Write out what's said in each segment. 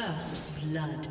First blood.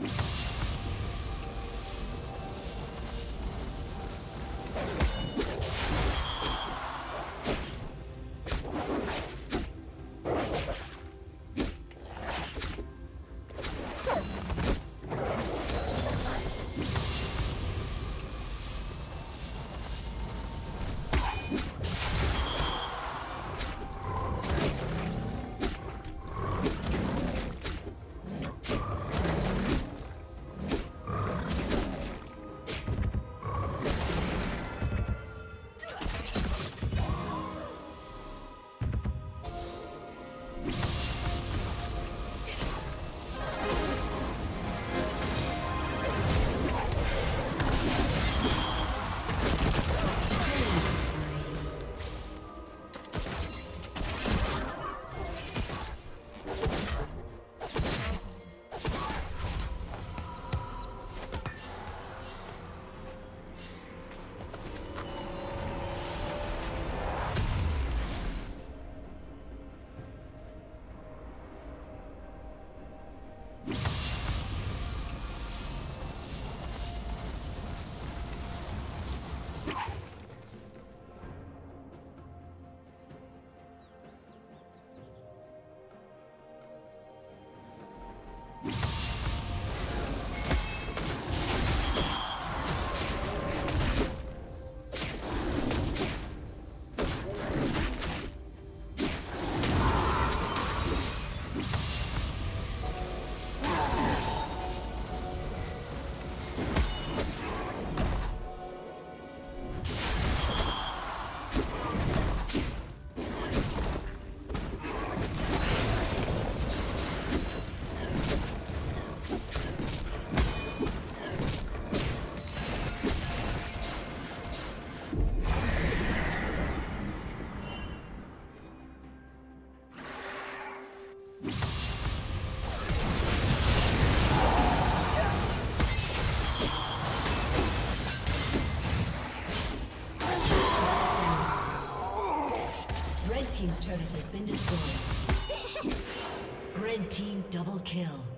you kill.